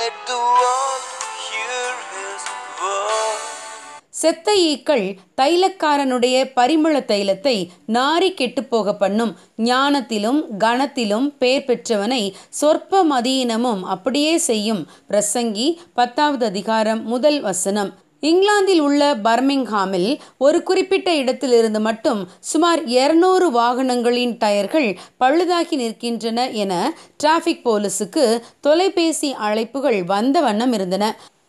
Let the world hear his word. செத்த ஈக்கள் தைலக்காரனுடைய பரிமள தைலத்தை நாரி கெட்டுப்போக பண்ணும். ஞானத்திலும் கணத்திலும் பெயர் பெற்றவனை சொற்ப மதியினமும் அப்படியே செய்யும். பிரசங்கி பத்தாவது அதிகாரம் முதல் வசனம். இங்கிலாந்தில் உள்ள பர்மிங்ஹாமில் ஒரு குறிப்பிட்ட இடத்திலிருந்து மட்டும் சுமார் 200 வாகனங்களின் டயர்கள் பழுதாகி நிற்கின்றன என டிராஃபிக் போலீஸுக்கு தொலைபேசி அழைப்புகள் வந்த வண்ணம் இருந்தன.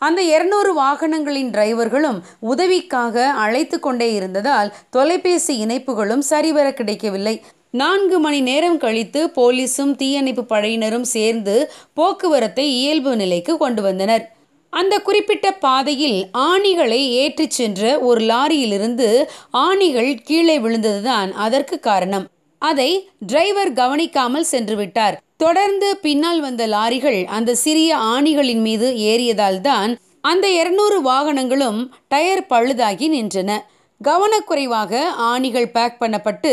அந்த 200 வாகனங்களின் டிரைவர்களும் உதவிக்காக அழைத்து கொண்டே இருந்ததால் தொலைபேசி இணைப்புகளும் சரிவர கிடைக்கவில்லை. நான்கு மணி நேரம் கழித்து போலீஸும் தீயணைப்பு படையினரும் சேர்ந்து போக்குவரத்தை இயல்பு நிலைக்கு கொண்டு வந்தனர். அந்த குறிப்பிட்ட பாதையில் ஆணிகளை ஏற்றிச் சென்ற ஒரு லாரியிலிருந்து ஆணிகள் கீழே விழுந்ததுதான் அதற்கு காரணம். அதை டிரைவர் கவனிக்காமல் சென்று விட்டார் தொடர்ந்து பின்னால் வந்த லாரிகள் அந்த சிறிய ஆணிகளின் மீது ஏறியதால் தான் அந்த 200 வாகனங்களும் டயர் பழுதாகி நின்றன. கவனக்குறைவாக ஆணிகள் பேக் பண்ணப்பட்டு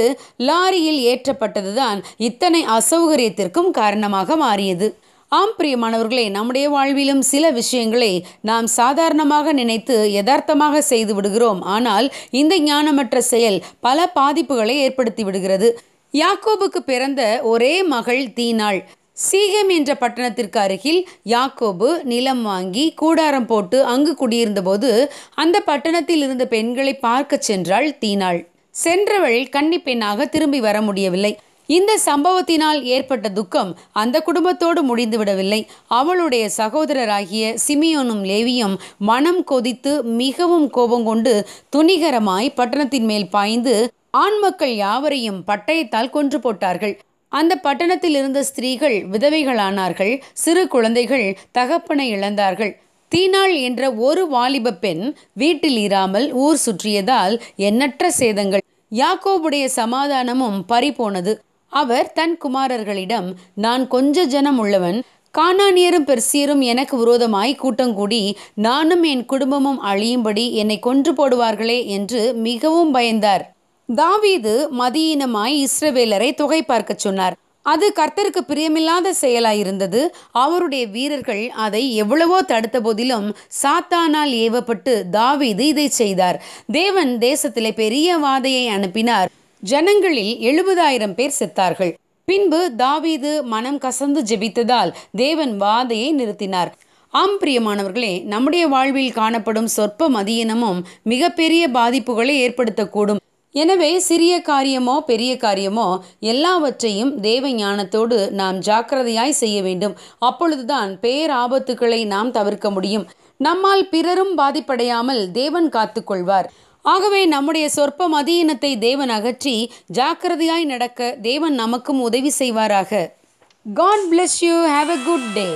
லாரியில் ஏற்றப்பட்டதுதான் இத்தனை அசௌகரியத்திற்கும் காரணமாக மாறியது. ஆம் பிரியமானவர்களே நம்முடைய வாழ்விலும் சில விஷயங்களை நாம் சாதாரணமாக நினைத்து யதார்த்தமாக செய்து விடுகிறோம். ஆனால் இந்த ஞானமற்ற செயல் பல பாதிப்புகளை ஏற்படுத்தி விடுகிறது. யாக்கோபுக்கு பிறந்த ஒரே மகள் தீனாள். சீகம் என்ற பட்டணத்திற்கு அருகில் யாக்கோபு நிலம் வாங்கி கூடாரம் போட்டு அங்கு குடியிருந்தபோது அந்த பட்டணத்தில் இருந்த பெண்களை பார்க்கச் சென்றாள் தீனாள். சென்றவள் கன்னி பெண்ணாக திரும்பி வர முடியவில்லை. இந்த சம்பவத்தினால் ஏற்பட்ட துக்கம் அந்த குடும்பத்தோடு முடிந்துவிடவில்லை. அவளுடைய சகோதரராகிய சிமியோனும் லேவியும் மனம் கொதித்து மிகவும் கோபம் கொண்டு துணிகரமாய் பட்டணத்தின் மேல் பாய்ந்து ஆண் மக்கள் யாவரையும் பட்டயத்தால் கொன்று போட்டார்கள். அந்த பட்டணத்தில் இருந்த ஸ்திரீகள் விதவைகளானார்கள். சிறு குழந்தைகள் தகப்பனை இழந்தார்கள். தீனாள் என்ற ஒரு வாலிப பெண் வீட்டில் இராமல் ஊர் சுற்றியதால் எண்ணற்ற சேதங்கள். யாக்கோபுடைய சமாதானமும் பறிபோனது. அவர் தன் குமாரர்களிடம் நான் கொஞ்ச ஜனம் உள்ளவன் கானானியரும் பெர்சியரும் எனக்கு விரோதமாய் கூட்டங்கூடி நானும் என் குடும்பமும் அழியும்படி என்னை கொன்று போடுவார்களே என்று மிகவும் பயந்தார். தாவீது மதியீனமாய் இஸ்ரவேலரை தொகை பார்க்கச் சொன்னார். அது கர்த்தருக்கு பிரியமில்லாத செயலாயிருந்தது. அவருடைய வீரர்கள் அதை எவ்வளவோ தடுத்த போதிலும் சாத்தானால் ஏவப்பட்டு தாவீது இதை செய்தார். தேவன் தேசத்திலே பெரிய வாதையை அனுப்பினார். ஜனங்களில் எழுபதாயிரம் பேர் செத்தார்கள். பின்பு தாவீது மனம் கசந்து ஜெபித்ததால் தேவன் வாதையை நிறுத்தினார். ஆம் பிரியமானவர்களே நம்முடைய வாழ்வில் காணப்படும் சொற்ப மதியினமும் மிகப்பெரிய பாதிப்புகளை ஏற்படுத்தக்கூடும். எனவே சிறிய காரியமோ பெரிய காரியமோ எல்லாவற்றையும் தேவ ஞானத்தோடு நாம் ஜாக்கிரதையாய் செய்ய வேண்டும். அப்பொழுதுதான் பேராபத்துக்களை நாம் தவிர்க்க முடியும். நம்மால் பிறரும் பாதிப்படையாமல் தேவன் காத்துக்கொள்வார். ஆகவே நம்முடைய சொற்ப மதியினத்தை தேவன் அகற்றி ஜாக்கிரதையாய் நடக்க தேவன் நமக்கும் உதவி செய்வாராக. God bless you have a good day